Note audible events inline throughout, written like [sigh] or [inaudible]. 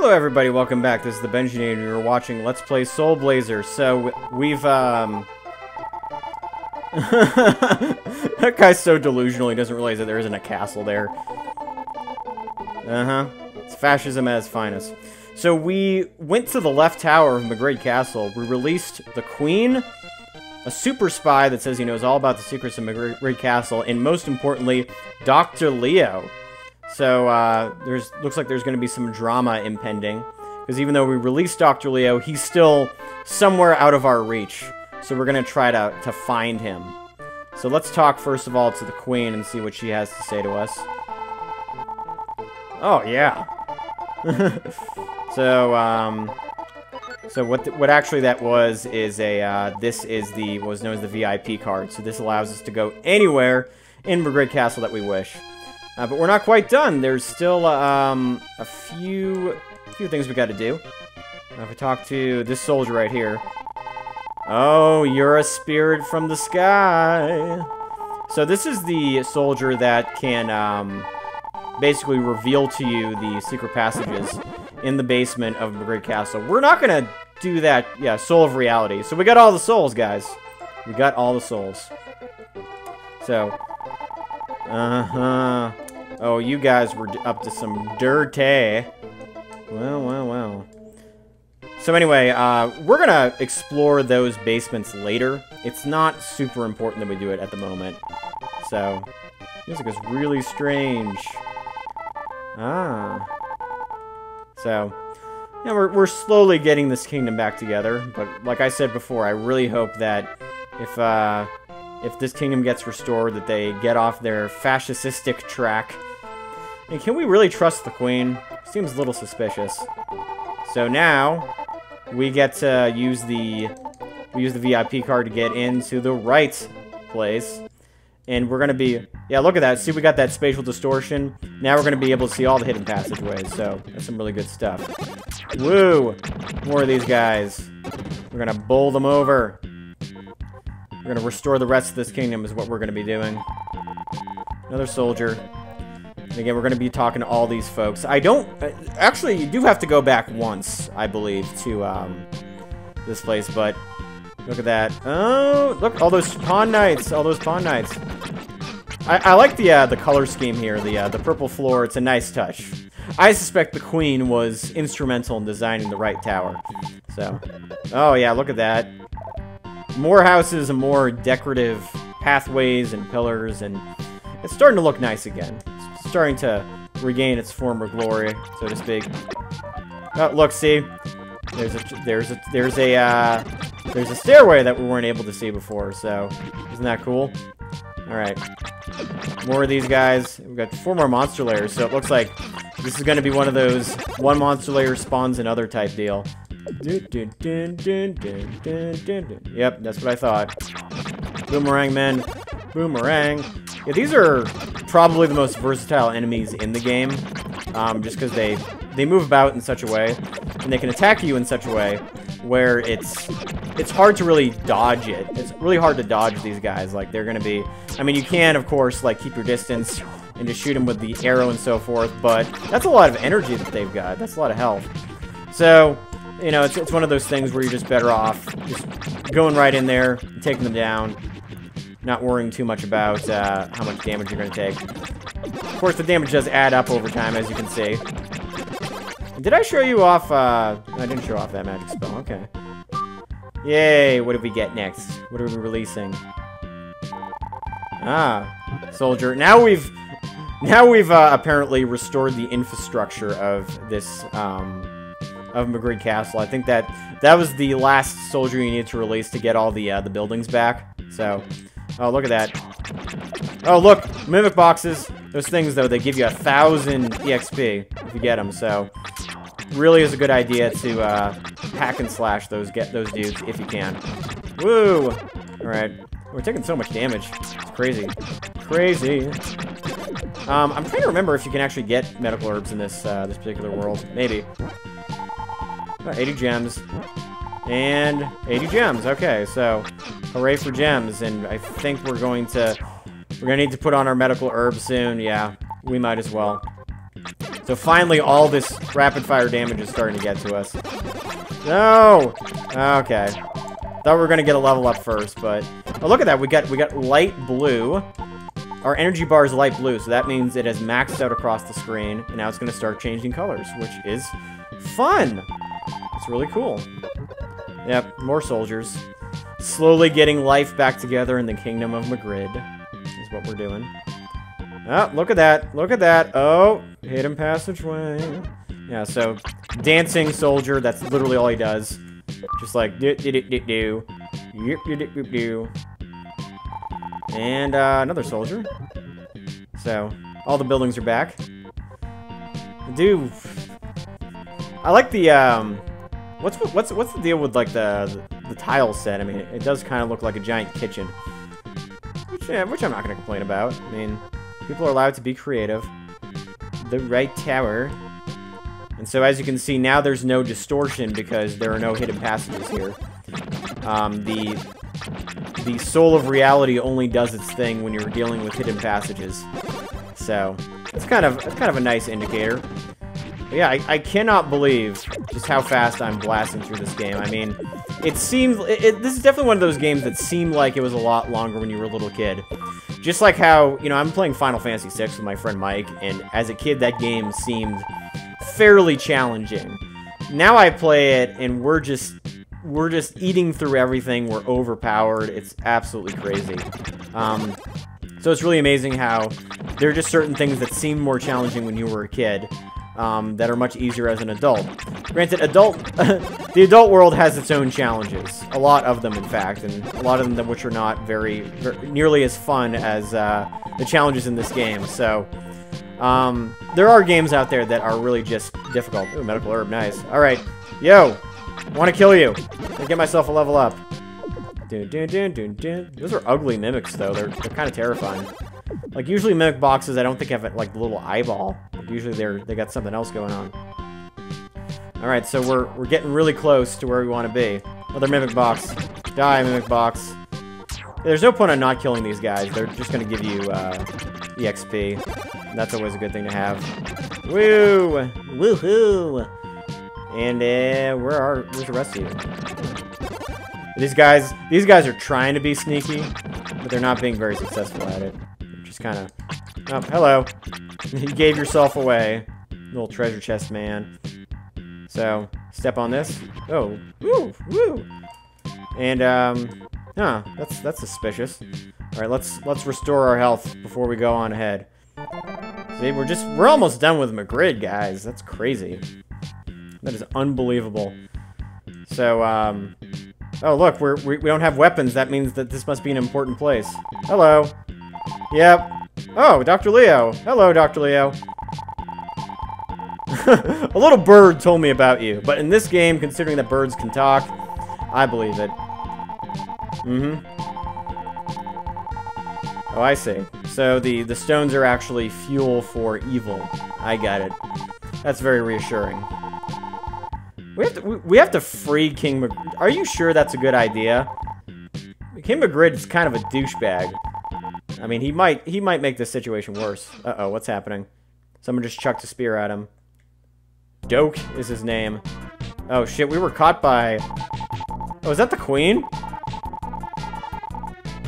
Hello everybody, welcome back. This is the Benji and you're watching Let's Play Soul Blazer. So, we've, um... [laughs] that guy's so delusional he doesn't realize that there isn't a castle there. Uh-huh. It's fascism at its finest. So we went to the left tower of Magridd Castle. We released the Queen, a super spy that says he knows all about the secrets of Magridd Castle, and most importantly, Dr. Leo. So, uh, there's looks like there's going to be some drama impending. Because even though we released Dr. Leo, he's still somewhere out of our reach. So we're going to try to, to find him. So let's talk first of all to the Queen and see what she has to say to us. Oh, yeah. [laughs] so, um... So what what actually that was is a, uh, this is the, what was known as the VIP card. So this allows us to go anywhere in Magridd Castle that we wish. Uh, but we're not quite done. There's still, um, a few, few things we gotta do. Now if we talk to this soldier right here. Oh, you're a spirit from the sky. So this is the soldier that can, um, basically reveal to you the secret passages in the basement of the Great Castle. We're not going to do that, yeah, Soul of Reality. So we got all the souls, guys. We got all the souls. So, uh-huh. Oh, you guys were up to some dirty. Well, well, well. So anyway, uh, we're gonna explore those basements later. It's not super important that we do it at the moment. So, music is really strange. Ah. So, yeah, we're, we're slowly getting this kingdom back together, but like I said before, I really hope that if, uh, if this kingdom gets restored, that they get off their fascistic track. And can we really trust the queen? Seems a little suspicious. So now, we get to use the, we use the VIP card to get into the right place. And we're going to be... Yeah, look at that. See, we got that spatial distortion. Now we're going to be able to see all the hidden passageways. So, that's some really good stuff. Woo! More of these guys. We're going to bowl them over. We're going to restore the rest of this kingdom is what we're going to be doing. Another soldier. Again, we're going to be talking to all these folks. I don't... Actually, you do have to go back once, I believe, to um, this place, but... Look at that. Oh, look, all those pawn knights. All those pawn knights. I, I like the uh, the color scheme here, the uh, the purple floor. It's a nice touch. I suspect the queen was instrumental in designing the right tower. So, oh yeah, look at that. More houses and more decorative pathways and pillars, and it's starting to look nice again. Starting to regain its former glory, so to speak. Oh, look, see, there's a there's a there's a uh, there's a stairway that we weren't able to see before. So isn't that cool? All right, more of these guys. We've got four more monster lairs, so it looks like this is going to be one of those one monster lair spawns another type deal. Yep, that's what I thought. Boomerang men, boomerang. Yeah, these are probably the most versatile enemies in the game, um, just because they they move about in such a way, and they can attack you in such a way where it's it's hard to really dodge it. It's really hard to dodge these guys. Like, they're going to be... I mean, you can, of course, like, keep your distance and just shoot them with the arrow and so forth, but that's a lot of energy that they've got. That's a lot of health. So, you know, it's, it's one of those things where you're just better off just going right in there, taking them down, not worrying too much about uh, how much damage you're going to take. Of course, the damage does add up over time, as you can see. Did I show you off, uh... I didn't show off that magic spell, okay. Yay, what did we get next? What are we releasing? Ah, soldier. Now we've... Now we've, uh, apparently restored the infrastructure of this, um... Of Magridd Castle. I think that that was the last soldier you needed to release to get all the, uh, the buildings back. So... Oh, look at that. Oh, look! Mimic boxes. Those things, though, they give you a thousand EXP if you get them, so really is a good idea to uh, hack and slash those get those dudes if you can. Woo! Alright. We're taking so much damage. It's crazy. Crazy. Um, I'm trying to remember if you can actually get medical herbs in this uh, this particular world. Maybe. Oh, 80 gems. And 80 gems. Okay, so hooray for gems. And I think we're going to... We're to need to put on our medical herb soon. Yeah, we might as well. So finally, all this rapid-fire damage is starting to get to us. No! Okay. Thought we were gonna get a level up first, but... Oh, look at that. We got, we got light blue. Our energy bar is light blue, so that means it has maxed out across the screen, and now it's gonna start changing colors, which is fun! It's really cool. Yep, more soldiers. Slowly getting life back together in the kingdom of Magridd is what we're doing. Oh, look at that. Look at that. Oh, hidden passageway. Yeah, so dancing soldier, that's literally all he does. Just like do do do do do. Yep, do, do, do, do. And uh, another soldier. So, all the buildings are back. Dude, I like the um, what's what's what's the deal with like the the, tile set? I mean, it, does kind of look like a giant kitchen, which yeah, which I'm not gonna complain about. I mean, people are allowed to be creative. The right tower. And so as you can see, now there's no distortion because there are no hidden passages here. Um, the the soul of reality only does its thing when you're dealing with hidden passages. So it's kind of it's kind of a nice indicator. But yeah, I, I, cannot believe just how fast I'm blasting through this game. I mean, it seems this is definitely one of those games that seemed like it was a lot longer when you were a little kid. Just like how you know I'm playing Final Fantasy VI with my friend Mike, and as a kid that game seemed fairly challenging. Now I play it, and we're just we're just eating through everything. We're overpowered. It's absolutely crazy. Um, so it's really amazing how there are just certain things that seem more challenging when you were a kid um, that are much easier as an adult. Granted, adult [laughs] the adult world has its own challenges. A lot of them, in fact, and a lot of them which are not very, very nearly as fun as uh, the challenges in this game. So um, there are games out there that are really just difficult. Ooh, medical herb, nice. All right, yo, want to kill you. get myself a level up. Dun, dun, dun, dun, dun. Those are ugly mimics, though. They're, they're kind of terrifying. Like, usually mimic boxes, I don't think have, like, the little eyeball. Usually they're they got something else going on. Alright, so we're, we're getting really close to where we want to be. Another mimic box. Die, mimic box. There's no point in not killing these guys. They're just going to give you uh, EXP. That's always a good thing to have. Woo! Woohoo! And uh, where are where's the rest of you? These guys, these guys are trying to be sneaky, but they're not being very successful at it. just kind of. Oh, hello. [laughs] you gave yourself away, little treasure chest man. So step on this. Oh, woo, woo. And um, huh, that's that's suspicious. All right, let's let's restore our health before we go on ahead. See, we're just we're almost done with Magridd, guys. That's crazy. That is unbelievable. So, um... Oh, look, we're, we, we don't have weapons. That means that this must be an important place. Hello. Yep. Oh, Dr. Leo. Hello, Dr. Leo. [laughs] a little bird told me about you. But in this game, considering that birds can talk, I believe it. Mm-hmm. Oh, I see. So the, the stones are actually fuel for evil. I get it. That's very reassuring. We have to, we have to free King Magridd. Are you sure that's a good idea? King Magridd is kind of a douchebag. I mean, he might he might make this situation worse. Uh-oh, what's happening? Someone just chucked a spear at him. Doke is his name. Oh shit, we were caught by... Oh, is that the queen?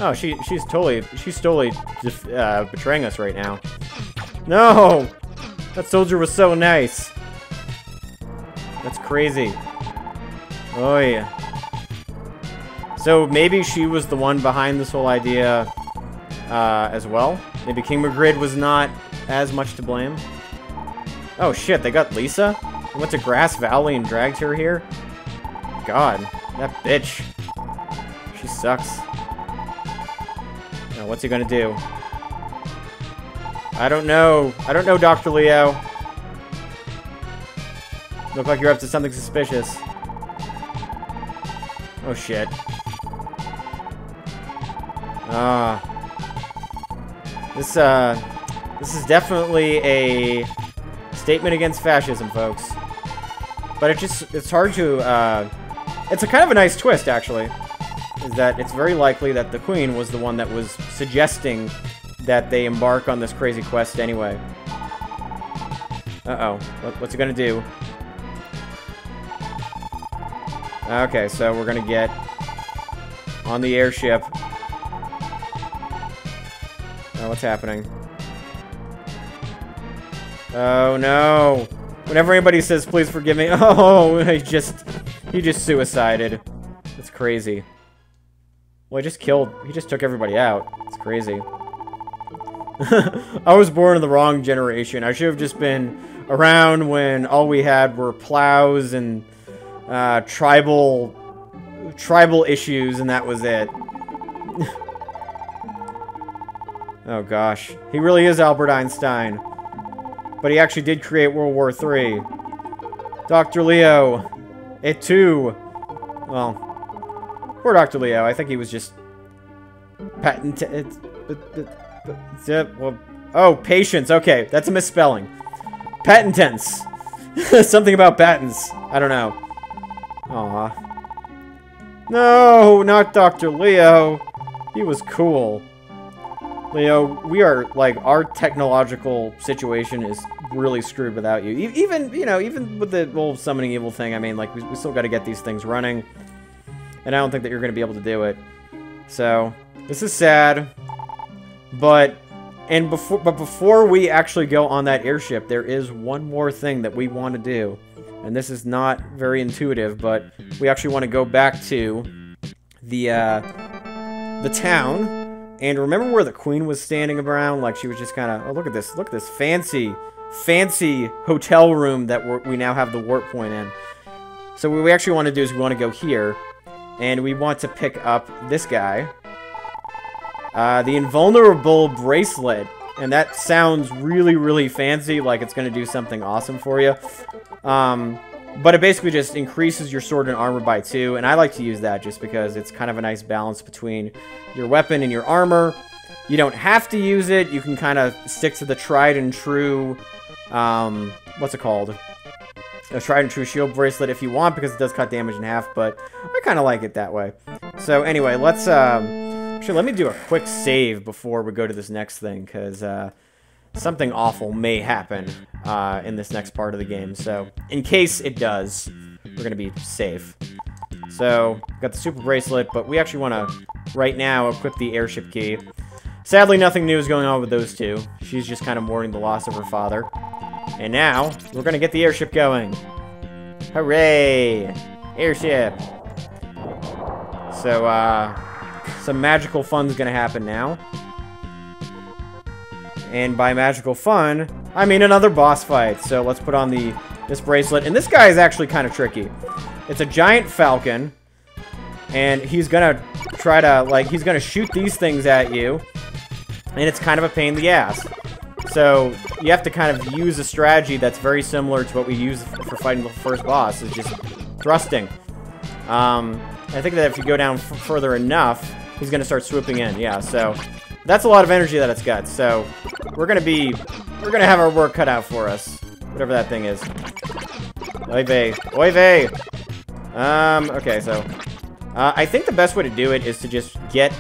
Oh, she she's totally she's totally uh, betraying us right now. No, that soldier was so nice. That's crazy. Oh, yeah. So maybe she was the one behind this whole idea uh, as well? Maybe King Magridd was not as much to blame? Oh shit, they got Lisa? They went to Grass Valley and dragged her here? God, that bitch. She sucks. Now, what's he gonna do? I don't know. I don't know, Dr. Leo. Look like you're up to something suspicious. Oh, shit. Ah. This, uh... This is definitely a statement against fascism, folks. But it just... It's hard to, uh... It's a kind of a nice twist, actually. Is that it's very likely that the Queen was the one that was suggesting that they embark on this crazy quest anyway. Uh-oh. What, what's it gonna do? Okay, so we're gonna get on the airship. What's happening? Oh, no. Whenever anybody says, please forgive me, [laughs] oh, he just, he just suicided. That's crazy. Well, he just killed, he just took everybody out. It's crazy. [laughs] I was born in the wrong generation. I should have just been around when all we had were plows and uh, tribal tribal issues, and that was it. [laughs] oh gosh, he really is Albert Einstein, but he actually did create World War III. Dr. Leo, it too. Well, poor Dr. Leo. I think he was just patent. Oh, patience. Okay, that's a misspelling. Patent tense. [laughs] Something about patents. I don't know. Aw. No, not Dr. Leo. He was cool. Leo, we are, like, our technological situation is really screwed without you. E even, you know, even with the whole summoning evil thing, I mean, like, we, we still got to get these things running. And I don't think that you're going to be able to do it. So, this is sad. But and before, but before we actually go on that airship, there is one more thing that we want to do. And this is not very intuitive, but we actually want to go back to the, uh, the town. And remember where the queen was standing around? Like, she was just kind of, oh, look at this. Look at this fancy, fancy hotel room that we now have the warp point in. So what we actually want to do is we want to go here. And we want to pick up this guy. Uh, the Invulnerable Bracelet. And that sounds really, really fancy, like it's going to do something awesome for you. Um, but it basically just increases your sword and armor by two, and I like to use that just because it's kind of a nice balance between your weapon and your armor. You don't have to use it. You can kind of stick to the tried and true, um, what's it called? A tried and true shield bracelet if you want because it does cut damage in half, but I kind of like it that way. So anyway, let's, um, Actually, let me do a quick save before we go to this next thing, because uh, something awful may happen uh, in this next part of the game. So, in case it does, we're to be safe. So, got the super bracelet, but we actually want to, right now, equip the airship key. Sadly, nothing new is going on with those two. She's just kind of mourning the loss of her father. And now, we're to get the airship going. Hooray! Airship! So, uh, [laughs] some magical fun's gonna happen now. And by magical fun, I mean another boss fight. So let's put on the this bracelet. And this guy is actually kind of tricky. It's a giant falcon. And he's gonna try to, like, he's gonna shoot these things at you. And it's kind of a pain in the ass. So you have to kind of use a strategy that's very similar to what we use for fighting the first boss, is just thrusting. Um, I think that if you go down further enough, he's going to start swooping in. Yeah, so that's a lot of energy that it's got. So we're to be, we're to have our work cut out for us. Whatever that thing is. Oy vey. Oy vey! Um, okay, so... Uh, I think the best way to do it is to just get...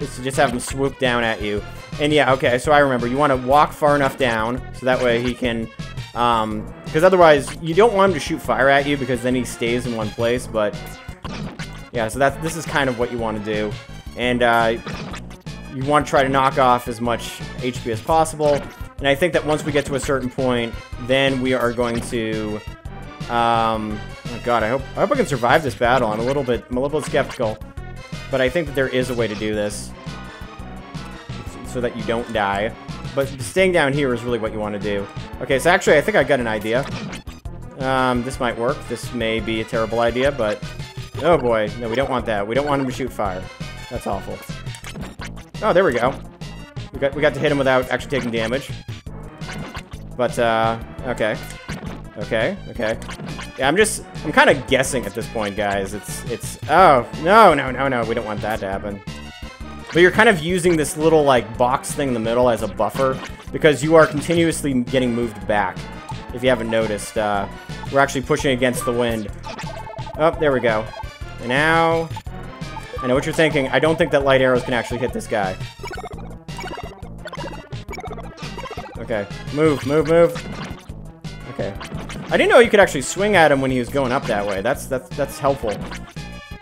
is to just have him swoop down at you. And yeah, okay, so I remember. You want to walk far enough down, so that way he can... Um, because otherwise, you don't want him to shoot fire at you, because then he stays in one place, but... Yeah, so that's, this is kind of what you want to do. And uh, you want to try to knock off as much HP as possible. And I think that once we get to a certain point, then we are going to... Um, oh god, I hope, I hope I can survive this battle. I'm a little bit, I'm a little bit skeptical. But I think that there is a way to do this. So that you don't die. But staying down here is really what you want to do. Okay, so actually, I think I got an idea. Um, this might work. This may be a terrible idea, but... Oh boy, no, we don't want that. We don't want him to shoot fire. That's awful. Oh, there we go. We got, we got to hit him without actually taking damage. But, uh, okay. Okay, okay. Yeah, I'm just, I'm kind of guessing at this point, guys. It's, it's, oh, no, no, no, no, we don't want that to happen. But you're kind of using this little, like, box thing in the middle as a buffer, because you are continuously getting moved back. If you haven't noticed, uh, we're actually pushing against the wind. Oh, there we go. And now, I know what you're thinking. I don't think that light arrows can actually hit this guy. Okay. Move, move, move. Okay. I didn't know you could actually swing at him when he was going up that way. That's that's that's helpful.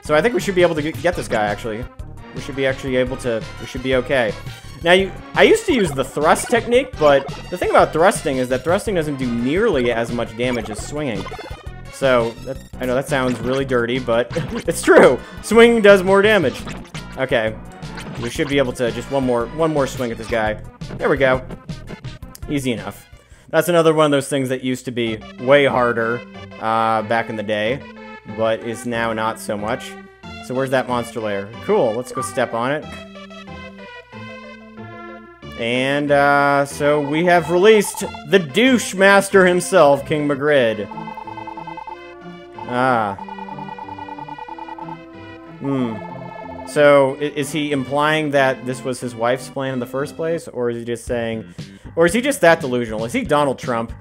So I think we should be able to get this guy, actually. We should be actually able to... We should be okay. Now, you, I used to use the thrust technique, but the thing about thrusting is that thrusting doesn't do nearly as much damage as swinging. So, that, I know that sounds really dirty, but [laughs] it's true. Swinging does more damage. Okay. We should be able to just one more one more swing at this guy. There we go. Easy enough. That's another one of those things that used to be way harder uh, back in the day, but is now not so much. So where's that monster lair? Cool, let's go step on it. And, uh, so we have released the douche master himself, King Magridd. Ah. Hmm. So, is he implying that this was his wife's plan in the first place? Or is he just saying... Or is he just that delusional? Is he Donald Trump?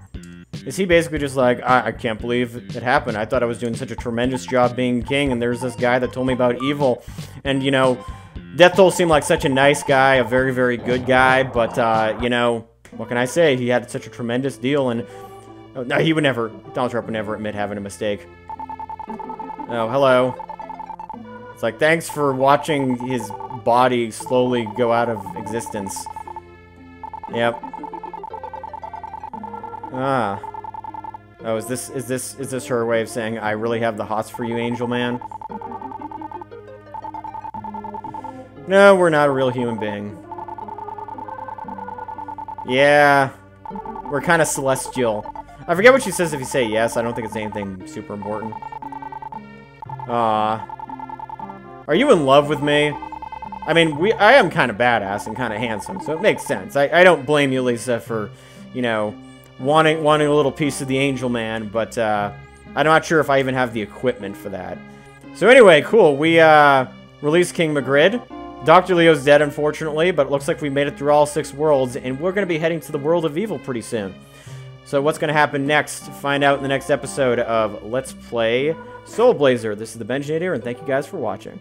Is he basically just like, I, I can't believe it happened. I thought I was doing such a tremendous job being king, and there's this guy that told me about evil. And, you know, Death Toll seemed like such a nice guy, a very, very good guy, but, uh, you know, what can I say? He had such a tremendous deal, and oh, no, he would never, Donald Trump would never admit having a mistake. Oh, hello. It's like, thanks for watching his body slowly go out of existence. Yep. Ah. Oh, is this is this is this her way of saying I really have the hots for you, Angel Man? No, we're not a real human being. Yeah. We're kind of celestial. I forget what she says if you say yes. I don't think it's anything super important. Ah. Are you in love with me? I mean, we I am kind of badass and kind of handsome, so it makes sense. I, I don't blame you, Lisa, for, you know, wanting wanting a little piece of the Angel Man, but uh, I'm not sure if I even have the equipment for that. So anyway, cool. We uh, released King Magridd. Dr. Leo's dead, unfortunately, but it looks like we made it through all six worlds, and we're going to be heading to the world of evil pretty soon. So what's going to happen next? Find out in the next episode of Let's Play Soul Blazer. This is the Benjinator, and thank you guys for watching.